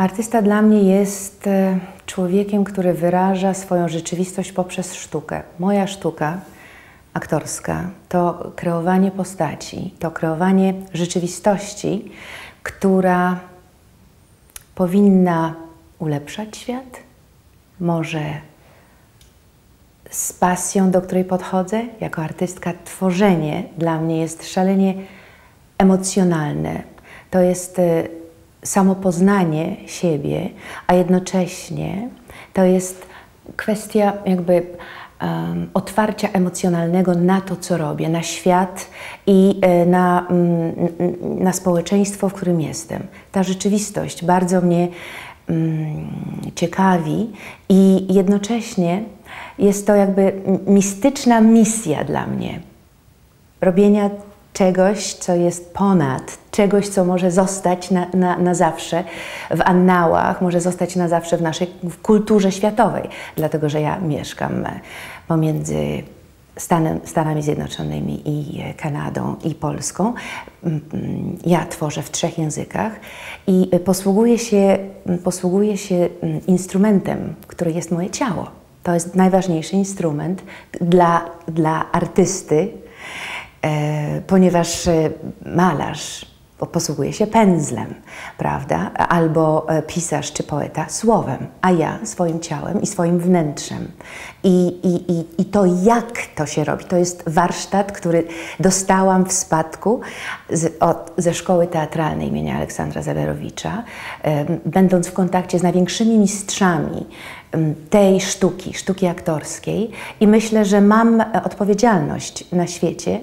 Artysta dla mnie jest e, człowiekiem, który wyraża swoją rzeczywistość poprzez sztukę. Moja sztuka aktorska to kreowanie postaci, to kreowanie rzeczywistości, która powinna ulepszać świat, może z pasją, do której podchodzę jako artystka, tworzenie dla mnie jest szalenie emocjonalne. To jest y, samopoznanie siebie, a jednocześnie to jest kwestia jakby um, otwarcia emocjonalnego na to, co robię, na świat i y, na, mm, na społeczeństwo, w którym jestem. Ta rzeczywistość bardzo mnie um, ciekawi i jednocześnie jest to jakby mistyczna misja dla mnie. Robienia czegoś, co jest ponad, czegoś, co może zostać na, na, na zawsze w annałach, może zostać na zawsze w naszej w kulturze światowej. Dlatego, że ja mieszkam e, pomiędzy Stanem, Stanami Zjednoczonymi i e, Kanadą i Polską. Mm, mm, ja tworzę w trzech językach i posługuję się, posługuję się mm, instrumentem, który jest moje ciało. To jest najważniejszy instrument dla, dla artysty, e, ponieważ e, malarz posługuje się pędzlem, prawda? Albo e, pisarz czy poeta słowem, a ja swoim ciałem i swoim wnętrzem. I, i, i, I to, jak to się robi, to jest warsztat, który dostałam w spadku z, od, ze szkoły teatralnej imienia Aleksandra Zelerowicza, e, będąc w kontakcie z największymi mistrzami tej sztuki, sztuki aktorskiej i myślę, że mam odpowiedzialność na świecie,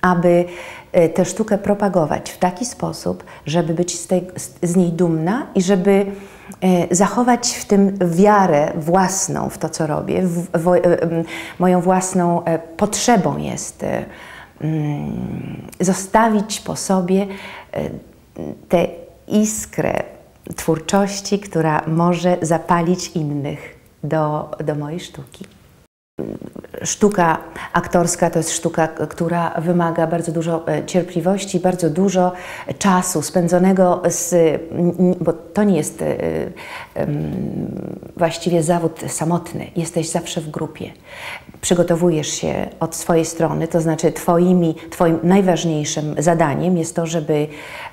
aby e, tę sztukę propagować w taki sposób, żeby być z, tej, z niej dumna i żeby e, zachować w tym wiarę własną w to, co robię. W, w, e, moją własną potrzebą jest zostawić po sobie tę iskrę twórczości, która może zapalić innych do, do mojej sztuki. Sztuka aktorska to jest sztuka, która wymaga bardzo dużo e, cierpliwości, bardzo dużo czasu spędzonego z, bo to nie jest e, właściwie zawód samotny, jesteś zawsze w grupie. Przygotowujesz się od swojej strony, to znaczy twoimi, Twoim najważniejszym zadaniem jest to, żeby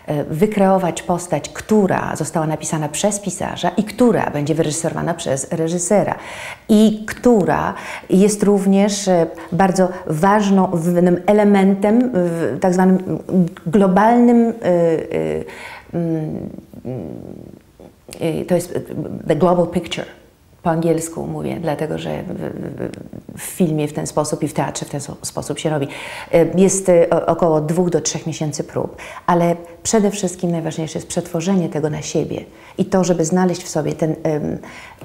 e, wykreować postać, która została napisana przez pisarza i która będzie wyreżyserowana przez reżysera i która jest również e, bardzo ważnym elementem tak zwanym globalnym e, to jest the global picture po angielsku mówię, dlatego że w, filmie w ten sposób i w teatrze w ten sposób się robi. E, jest e, około dwóch do trzech miesięcy prób, ale przede wszystkim najważniejsze jest przetworzenie tego na siebie i to, żeby znaleźć w sobie ten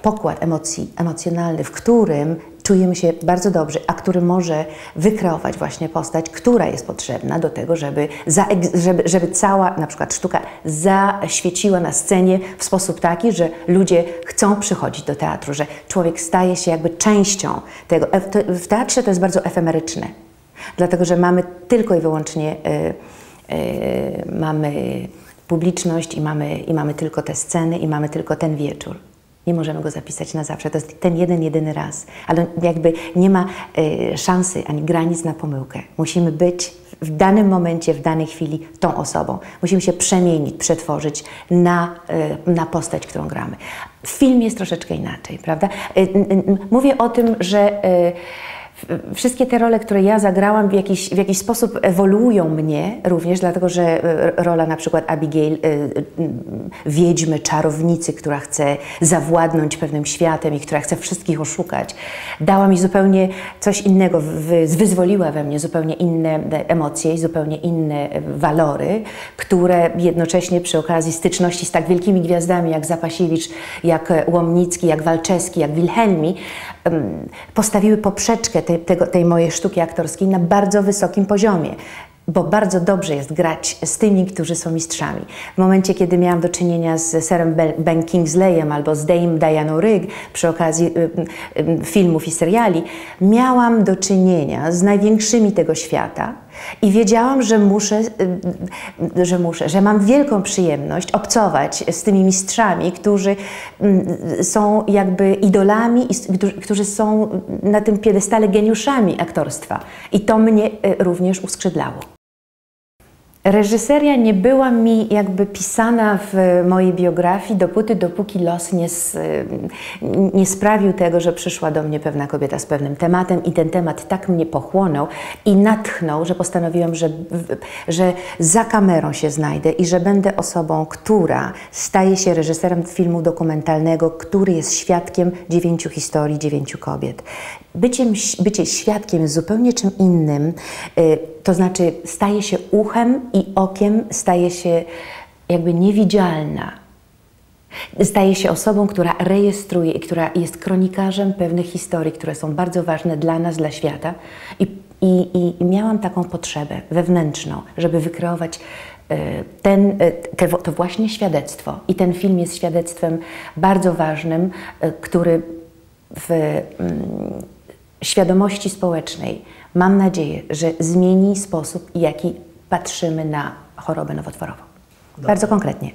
pokład emocji, emocjonalny, w którym czujemy się bardzo dobrze, a który może wykreować właśnie postać, która jest potrzebna do tego, żeby, za, żeby, żeby cała na przykład sztuka zaświeciła na scenie w sposób taki, że ludzie chcą przychodzić do teatru, że człowiek staje się jakby częścią tego. W teatrze to jest bardzo efemeryczne, dlatego że mamy tylko i wyłącznie y, y, mamy publiczność i mamy, i mamy tylko te sceny i mamy tylko ten wieczór. Nie możemy go zapisać na zawsze. To jest ten jeden, jedyny raz. Ale jakby nie ma y, szansy ani granic na pomyłkę. Musimy być w danym momencie, w danej chwili tą osobą. Musimy się przemienić, przetworzyć na, y, na postać, którą gramy. Film jest troszeczkę inaczej, prawda? Y, mówię o tym, że wszystkie te role, które ja zagrałam, w jakiś, w jakiś sposób ewoluują mnie również, dlatego że e, rola na przykład Abigail, e, wiedźmy, czarownicy, która chce zawładnąć pewnym światem i która chce wszystkich oszukać, dała mi zupełnie coś innego, wyzwoliła we mnie zupełnie inne emocje i zupełnie inne walory, które jednocześnie przy okazji styczności z tak wielkimi gwiazdami jak Zapasiewicz, jak Łomnicki, jak Walczewski, jak Wilhelmi, postawiły poprzeczkę tej, tego, tej mojej sztuki aktorskiej na bardzo wysokim poziomie bo bardzo dobrze jest grać z tymi, którzy są mistrzami. W momencie, kiedy miałam do czynienia z Serem Ben Kingsleyem albo z Dame Diana Rigg przy okazji y, y, filmów i seriali, miałam do czynienia z największymi tego świata, I wiedziałam, że muszę, y, że muszę, że mam wielką przyjemność obcować z tymi mistrzami, którzy mm, są jakby idolami którzy są na tym piedestale geniuszami aktorstwa. I to mnie y, również uskrzydlało. Reżyseria nie była mi jakby pisana w mojej biografii dopóty, dopóki los nie, s- nie sprawił tego, że przyszła do mnie pewna kobieta z pewnym tematem i ten temat tak mnie pochłonął i natchnął, że postanowiłam, że, że za kamerą się znajdę i że będę osobą, która staje się reżyserem filmu dokumentalnego, który jest świadkiem dziewięciu historii, dziewięciu kobiet. Byciem, bycie świadkiem jest zupełnie czym innym, y, to znaczy staje się uchem i okiem, staje się jakby niewidzialna. Staje się osobą, która rejestruje i która jest kronikarzem pewnych historii, które są bardzo ważne dla nas, dla świata. I, i, i miałam taką potrzebę wewnętrzną, żeby wykreować y, ten, y, te, to właśnie świadectwo. I ten film jest świadectwem bardzo ważnym, y, który w mm, świadomości społecznej mam nadzieję, że zmieni sposób, w jaki patrzymy na chorobę nowotworową. Bardzo konkretnie.